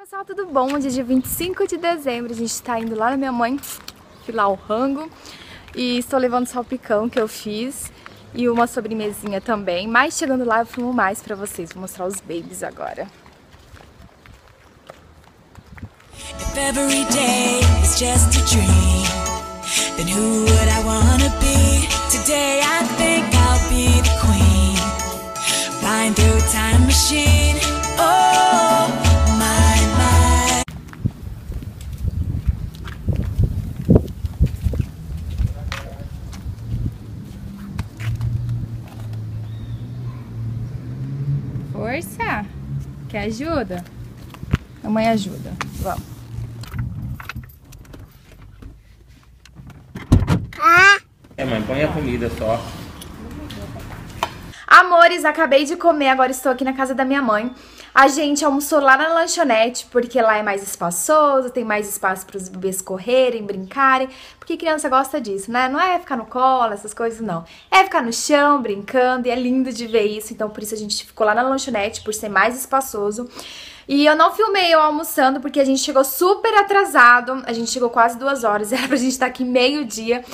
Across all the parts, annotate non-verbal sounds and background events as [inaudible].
pessoal, tudo bom? Dia 25 de dezembro, a gente está indo lá na minha mãe filar o rango e estou levando salpicão que eu fiz e uma sobremesinha também, mas chegando lá eu filmo mais pra vocês, vou mostrar os babies agora. If Quer ajuda? Mamãe ajuda. Vamos. É, mãe, põe a comida só. Amores, acabei de comer, agora estou aqui na casa da minha mãe. A gente almoçou lá na lanchonete, porque lá é mais espaçoso, tem mais espaço para os bebês correrem, brincarem, porque criança gosta disso, né? Não é ficar no colo, essas coisas, não. É ficar no chão, brincando, e é lindo de ver isso, então por isso a gente ficou lá na lanchonete, por ser mais espaçoso. E eu não filmei eu almoçando, porque a gente chegou super atrasado, a gente chegou quase duas horas, [laughs] era pra gente estar aqui meio-dia.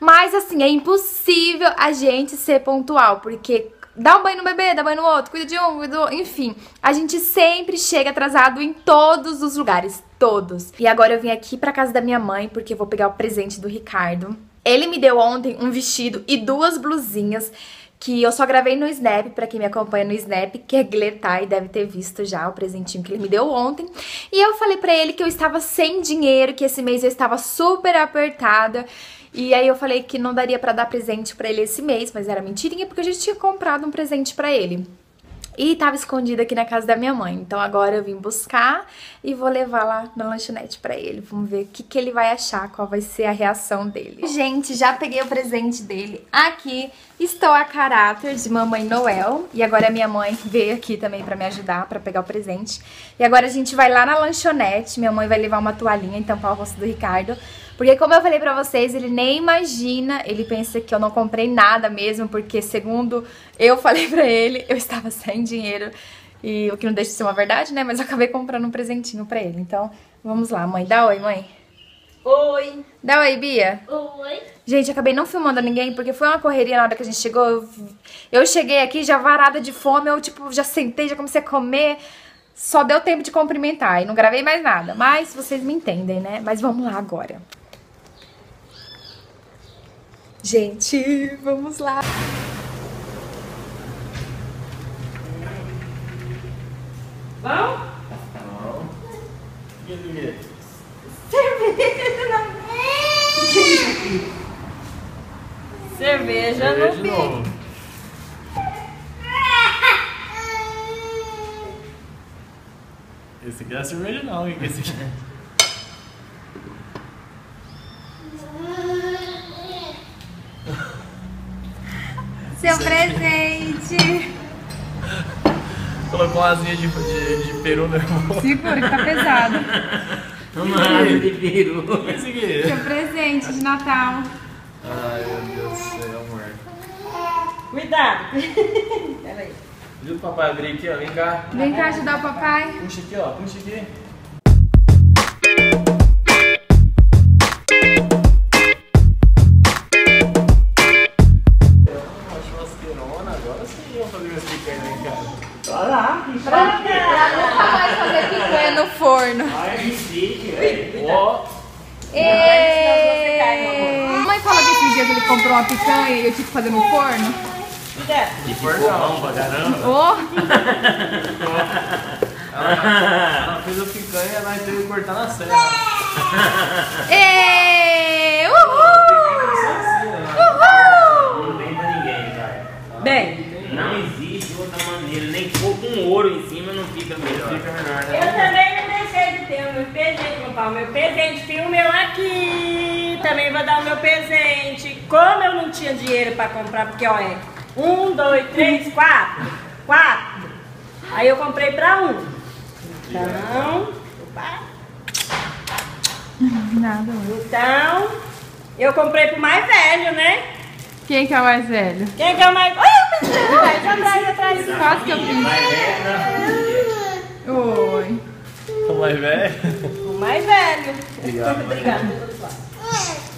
Mas assim, é impossível a gente ser pontual, porque dá um banho no bebê, dá banho no outro, cuida de um, cuida do outro, enfim. A gente sempre chega atrasado em todos os lugares, todos. E agora eu vim aqui pra casa da minha mãe, porque eu vou pegar o presente do Ricardo. Ele me deu ontem um vestido e duas blusinhas que eu só gravei no Snap, pra quem me acompanha no Snap, que é Gletai, deve ter visto já o presentinho que ele me deu ontem. E eu falei pra ele que eu estava sem dinheiro, que esse mês eu estava super apertada. E aí eu falei que não daria pra dar presente pra ele esse mês, mas era mentirinha, porque a gente tinha comprado um presente pra ele. E tava escondido aqui na casa da minha mãe. Então agora eu vim buscar e vou levar lá na lanchonete pra ele. Vamos ver o que, que ele vai achar, qual vai ser a reação dele. Gente, já peguei o presente dele aqui. Estou a caráter de Mamãe Noel. E agora a minha mãe veio aqui também pra me ajudar, pra pegar o presente. E agora a gente vai lá na lanchonete. Minha mãe vai levar uma toalhinha e tampar o rosto do Ricardo. Porque como eu falei pra vocês, ele nem imagina, ele pensa que eu não comprei nada mesmo, porque segundo eu falei pra ele, eu estava [laughs] sem dinheiro. E o que não deixa de ser uma verdade, né? Mas eu acabei comprando um presentinho pra ele. Então, vamos lá, mãe. Dá oi, mãe. Oi. Dá oi, Bia. Oi. Gente, acabei não filmando ninguém, porque foi uma correria na hora que a gente chegou. Eu, eu cheguei aqui já varada de fome, eu, tipo, já sentei, já comecei a comer. Só deu tempo de cumprimentar e não gravei mais nada. Mas vocês me entendem, né? Mas vamos lá agora. Gente, vamos lá. Vamos? Não. Cerveja Cerveja Cerveja no bico. novo. [laughs] Esse aqui não é cerveja não, o que que é esse aqui? Seu presente. [laughs] Colocou uma asinha de, de, de peru no irmão. Segura que tá pesado. [laughs] Uma asa de peru. Seu presente de Natal. Ai, meu Deus do céu, amor. Cuidado. [laughs] Peraí. Ajuda o papai a abrir aqui, ó. Vem cá. Vem cá ajudar o papai. Puxa aqui, ó. Puxa aqui. Ela, fez a picanha nós teve que cortar na serra. [laughs] ê! Uhul! Uhul! Não tem pra ninguém, cara. Bem, Não existe outra maneira. Nem pôr com ouro em cima não fica melhor. Fica melhor, eu né? também não deixei de ter o meu presente, comprar o meu presente. Tem o meu aqui. Também vou dar o meu presente. Como eu não tinha dinheiro pra comprar, porque ó, é um, dois, três, quatro. Quatro. Aí eu comprei pra um. Então, opa. Nada. Então, eu comprei pro mais velho, né? Quem que é o mais velho? Quem que é o mais. Olha, menino! Atrás, atrás, atrás. Quase que eu fiz. Né? Oi. Como mais velho. O mais velho. Obrigado, [laughs] mãe. Obrigada.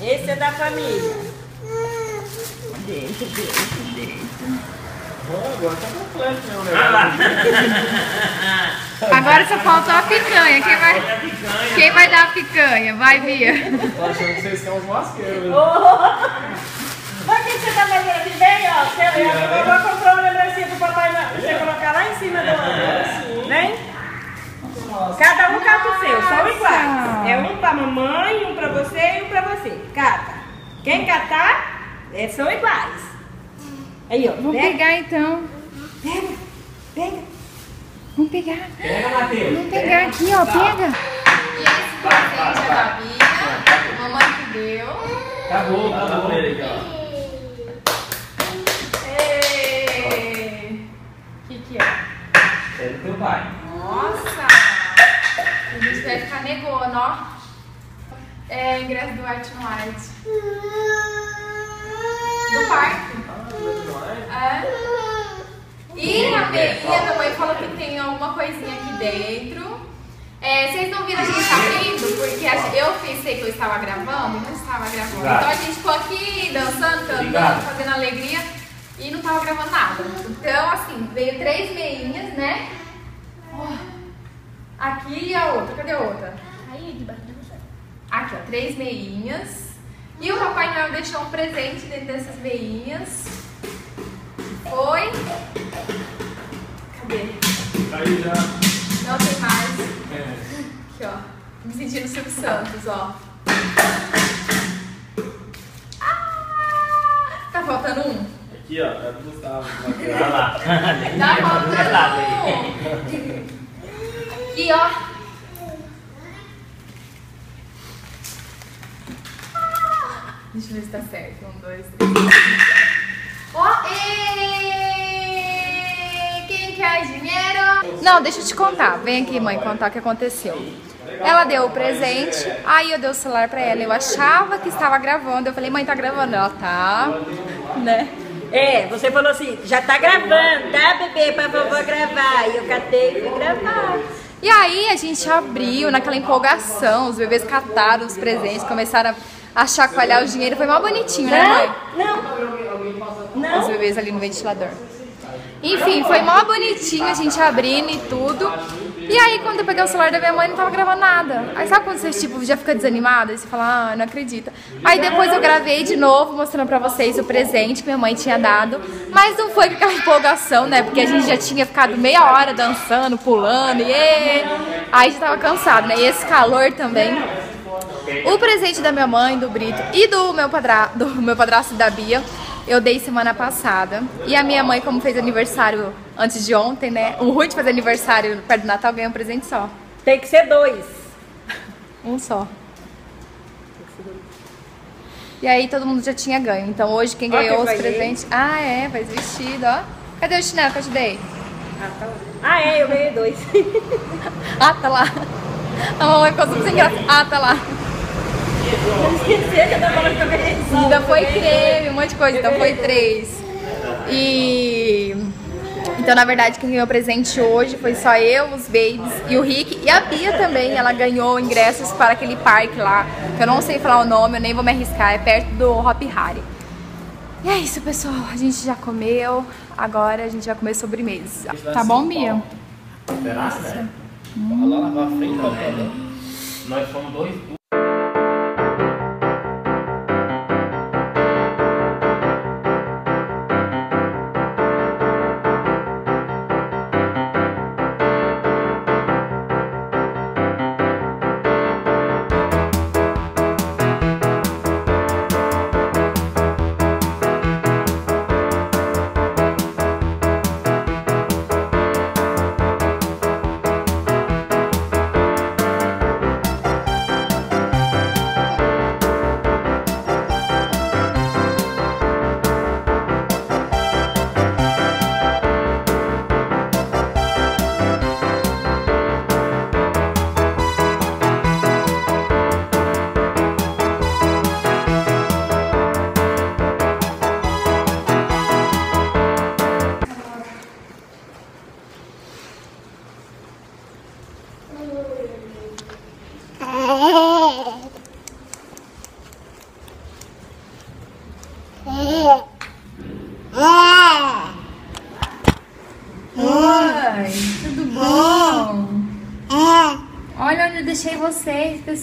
Esse é da família. Deixa, deixa, deixa. Bom, agora tá completo, né? o Ah lá. [laughs] Agora só faltou a picanha. Quem vai, quem vai dar a picanha? Vai, Bia. Tô achando que vocês são os masqueiros. né? Olha o que você tá fazendo aqui? Vem, ó. Você, eu vou comprar uma lembrancinha pro papai na- você colocar lá em cima do. Vem. Cada um cata o seu, são iguais. É um pra mamãe, um pra você e um pra você. Cata. Quem catar, é, são iguais. Aí, ó. Vamos Pega, pegar então. pega, pega. Vamos pegar. Pega, Matheus. Vamos pegar aqui, ó. Pega. E esse presente é da Bia. Mamãe que deu. Acabou, Tá na aqui, ó. O que que é? É do teu pai. Nossa! A gente vai ficar negando, ó. É ingresso do Art no Art. Do parque. É. E a meinha da mãe falou que tem alguma coisinha aqui dentro. É, vocês não viram a gente abrindo? Porque a gente- eu pensei que eu estava gravando não estava gravando. Obrigado. Então a gente ficou aqui dançando, cantando, Obrigado. fazendo alegria e não estava gravando nada. Então, assim, veio três meinhas, né? Ó, Aqui e a outra. Cadê a outra? Aí, debaixo de você. Aqui, ó, três meinhas. E o Papai Noel deixou um presente dentro dessas meinhas. Foi. Cadê? Aí já. Não tem mais. É. Aqui, ó. Me sentindo Silvio Santos, ó. Ah, tá faltando um? Aqui, ó. É do Gustavo. [laughs] Olha lá. Tá [laughs] faltando um. Aqui, ó. Ah, Deixa eu ver se tá certo. Um, dois, três. Ó, ê! Quem quer dinheiro? Não, deixa eu te contar. Vem aqui, mãe, contar o que aconteceu. Ela deu o presente, aí eu dei o celular pra ela. Eu achava que estava gravando. Eu falei, mãe, tá gravando? Ela tá, né? É, você falou assim, já tá gravando, tá, bebê, pra vovó gravar. E eu catei e fui gravar. E aí a gente abriu naquela empolgação, os bebês cataram os presentes, começaram a chacoalhar o dinheiro. Foi mó bonitinho, né, mãe? Não, Os não. bebês ali no ventilador. Enfim, foi mó bonitinho a gente abrindo e tudo. E aí, quando eu peguei o celular da minha mãe, não tava gravando nada. Aí sabe quando você, tipo, já fica desanimada? Aí você fala, ah, não acredita. Aí depois eu gravei de novo, mostrando pra vocês o presente que minha mãe tinha dado. Mas não foi com aquela empolgação, né? Porque a gente já tinha ficado meia hora dançando, pulando, e aí já tava cansado, né? E esse calor também. O presente da minha mãe, do Brito e do meu, padra... do meu padrasto da Bia, eu dei semana passada. E a minha mãe, como fez aniversário antes de ontem, né? O ruim de fazer aniversário perto do Natal ganha um presente só. Tem que ser dois. [laughs] Um só. E aí todo mundo já tinha ganho. Então hoje quem Ó, ganhou quem os presentes. Ah, é, faz vestido, ó. Cadê o chinelo que eu te dei? Ah, tá lá. Ah, é, eu ganhei dois. [laughs] Ah, tá lá. A mamãe ficou super sem graça. Ah, tá lá. Ainda foi creme, um monte de coisa, então foi três. E. Então, na verdade, quem ganhou presente hoje foi só eu, os babies e o Rick. E a Bia também, ela ganhou ingressos para aquele parque lá, que eu não sei falar o nome, eu nem vou me arriscar, é perto do Hop Harry. E é isso, pessoal. A gente já comeu, agora a gente vai comer sobremesa. Tá bom, Bia? Né? Olha lá na frente. Nós fomos dois.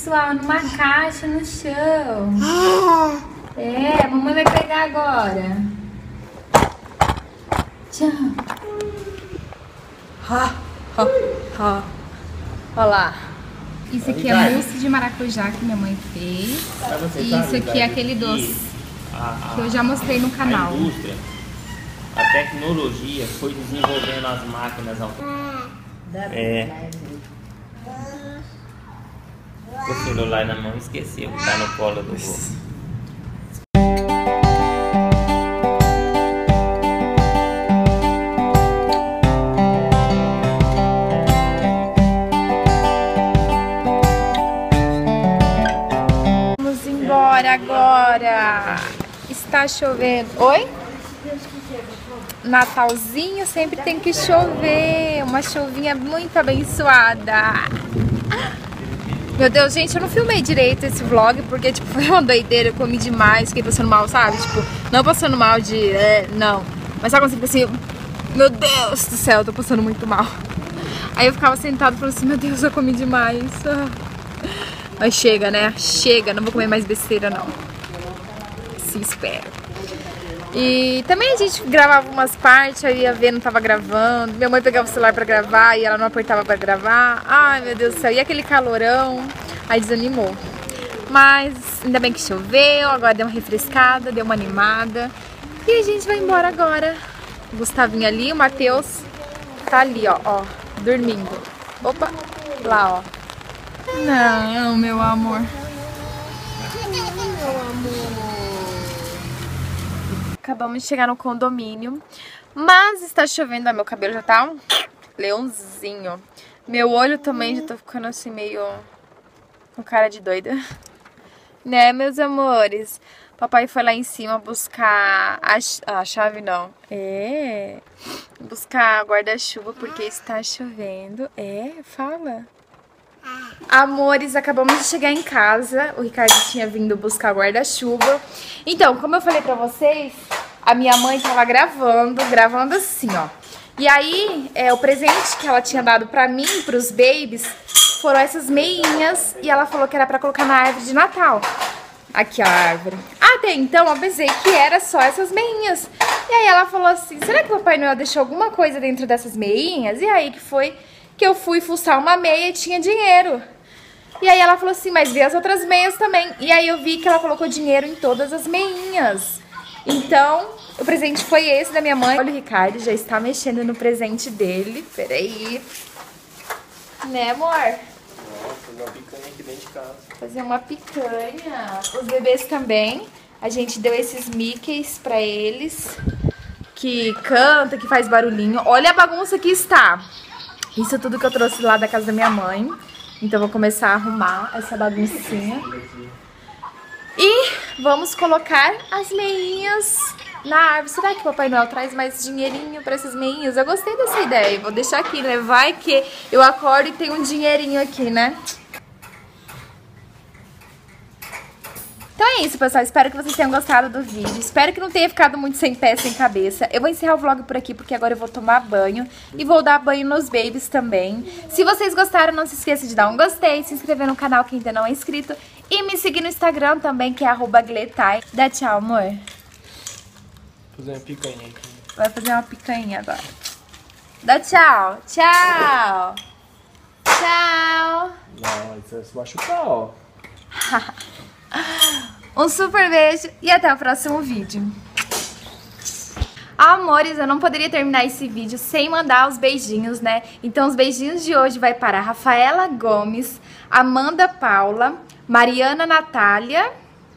Pessoal, numa caixa no chão. É, a mamãe vai pegar agora. Tchau. Ha, ha, ha. Olha lá. Isso aqui é mousse de maracujá que minha mãe fez. E isso aqui é aquele doce A, a, que eu já mostrei no a canal. indústria, a tecnologia foi desenvolvendo as máquinas ao É. Com o celular na mão esqueceu, tá no colo do vô. Vamos embora agora. Está chovendo. Oi? Natalzinho sempre tem que chover. Uma chuvinha muito abençoada. Meu Deus, gente, eu não filmei direito esse vlog porque, tipo, [laughs] foi uma doideira. Eu comi demais, fiquei passando mal, sabe? Tipo, não passando mal de. é, não. Mas sabe quando você fica assim, meu Deus do céu, eu tô passando muito mal. [laughs] Aí eu ficava sentado falando assim, meu Deus, eu comi demais. [laughs] Mas chega, né? Chega, não vou comer mais besteira, não. Se espera. E também a gente gravava umas partes, aí a Vê não tava gravando. Minha mãe pegava o celular pra gravar e ela não apertava pra gravar. Ai, meu Deus do céu. E aquele calorão, aí desanimou. Mas ainda bem que choveu, agora deu uma refrescada, deu uma animada. E a gente vai embora agora. O Gustavinho ali, o Matheus tá ali, ó, ó, dormindo. Opa, lá, ó. Não, meu amor. Acabamos de chegar no condomínio, mas está chovendo, ó, meu cabelo já tá um leãozinho. Meu olho também já tá ficando assim meio com cara de doida. Né, meus amores? Papai foi lá em cima buscar a, ch- a chave, não. É. Buscar guarda-chuva porque está chovendo. É, fala. Amores, acabamos de chegar em casa. O Ricardo tinha vindo buscar guarda-chuva. Então, como eu falei pra vocês, a minha mãe tava gravando, gravando assim, ó. E aí, é, o presente que ela tinha dado pra mim, pros babies, foram essas meinhas. E ela falou que era pra colocar na árvore de Natal. Aqui a árvore. Até então, eu pensei que era só essas meinhas. E aí ela falou assim, será que o Papai Noel deixou alguma coisa dentro dessas meinhas? E aí que foi que eu fui fuçar uma meia e tinha dinheiro. E aí ela falou assim, mas vê as outras meias também. E aí eu vi que ela colocou dinheiro em todas as meinhas. Então, o presente foi esse da minha mãe. Olha, o Ricardo já está mexendo no presente dele. Peraí. Né, amor? Nossa, uma picanha aqui dentro de casa. Fazer uma picanha. Os bebês também. A gente deu esses Mickeys pra eles. Que canta, que faz barulhinho. Olha a bagunça que está. Isso é tudo que eu trouxe lá da casa da minha mãe. Então eu vou começar a arrumar essa baguncinha. E vamos colocar as meinhas na árvore. Será que o Papai Noel traz mais dinheirinho pra essas meinhas? Eu gostei dessa ideia. Vou deixar aqui, né? Vai que eu acordo e tem um dinheirinho aqui, né? Então é isso, pessoal. Espero que vocês tenham gostado do vídeo. Espero que não tenha ficado muito sem pé, sem cabeça. Eu vou encerrar o vlog por aqui, porque agora eu vou tomar banho. E vou dar banho nos babies também. Se vocês gostaram, não se esqueça de dar um gostei, se inscrever no canal que ainda não é inscrito. E me seguir no Instagram também, que é arroba Gletai. Dá tchau, amor. Fazer uma picanha aqui. Vai fazer uma picanha agora. Dá tchau. Tchau. Tchau. Não, isso é se machucar, ó. [laughs] Um super beijo e até o próximo vídeo. Amores, eu não poderia terminar esse vídeo sem mandar os beijinhos, né? Então os beijinhos de hoje vai para Rafaela Gomes, Amanda Paula, Mariana Natália,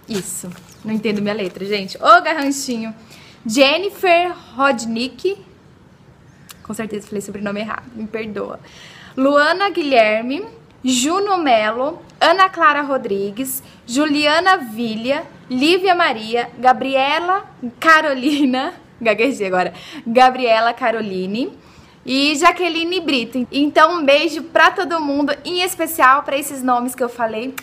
isso, não entendo minha letra, gente. Ô garranchinho. Jennifer Rodnick, com certeza falei sobrenome errado, me perdoa. Luana Guilherme, Juno Melo, Ana Clara Rodrigues, Juliana Vilha, Lívia Maria, Gabriela Carolina, [laughs] gaguejei agora, Gabriela Caroline e Jaqueline Brito. Então um beijo pra todo mundo, em especial pra esses nomes que eu falei.